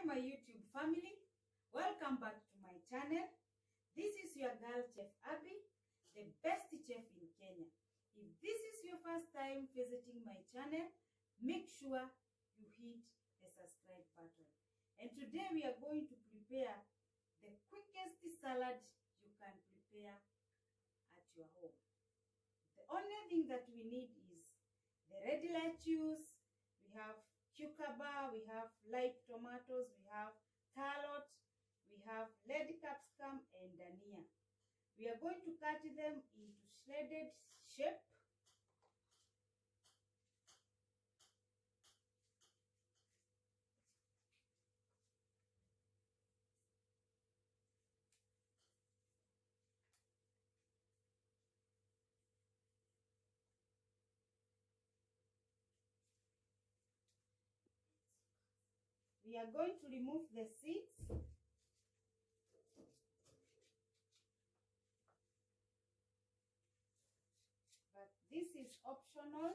My YouTube family. Welcome back to my channel. This is your girl, Chef Abby, the best chef in Kenya. If this is your first time visiting my channel, make sure you hit the subscribe button. And today we are going to prepare the quickest salad you can prepare at your home. The only thing that we need is the red lettuce, we have cucumber, we have live tomatoes, we have carrot, we have red capsicum and dania. We are going to cut them into shredded shape. We are going to remove the seeds. But this is optional.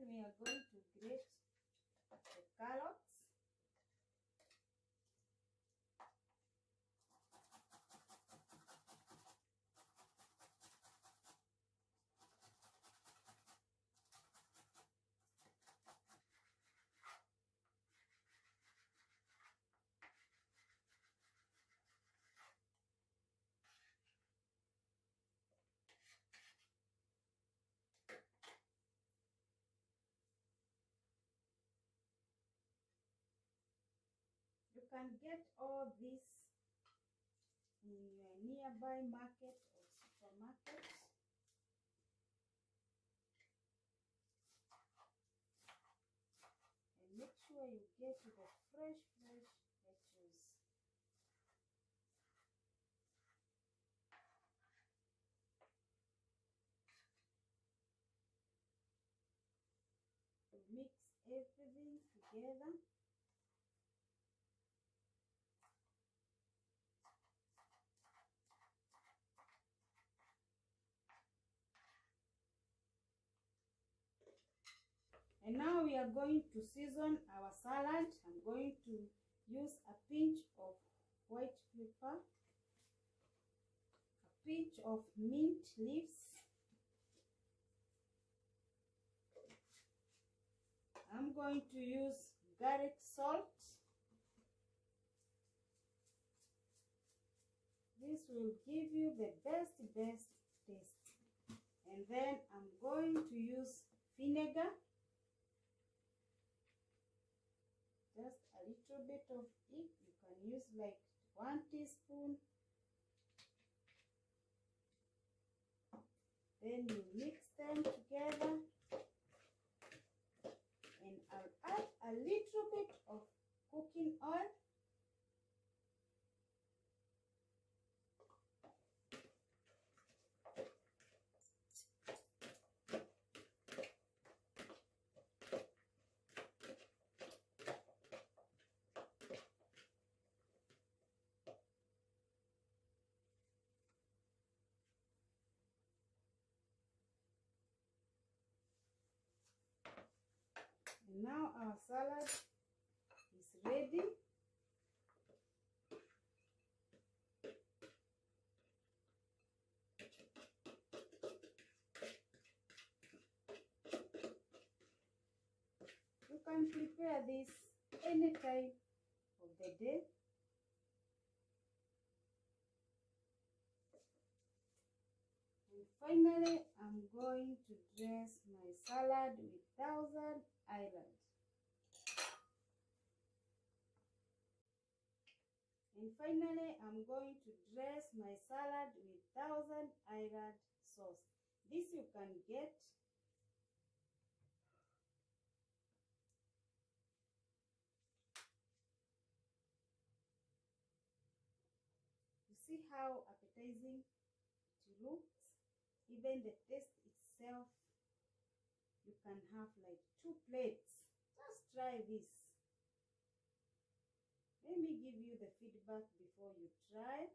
We are going to grate the carrots. Can get all this in your nearby market or supermarket. And make sure you get the fresh, fresh lettuce. Mix everything together. And now we are going to season our salad. I'm going to use a pinch of white pepper, a pinch of mint leaves. I'm going to use garlic salt. This will give you the best, best taste. And then I'm going to use vinegar. just a little bit of it you can use like one teaspoon. Then you mix them together. And I'll add a little bit of cooking oil now our salad is ready. You can prepare this any time of the day. And finally, I'm going to dress my salad with Thousand Island. And finally, I'm going to dress my salad with Thousand Island sauce. This you can get You see how appetizing it looks? Even the taste itself, you can have like two plates. Just try this. Let me give you the feedback before you try.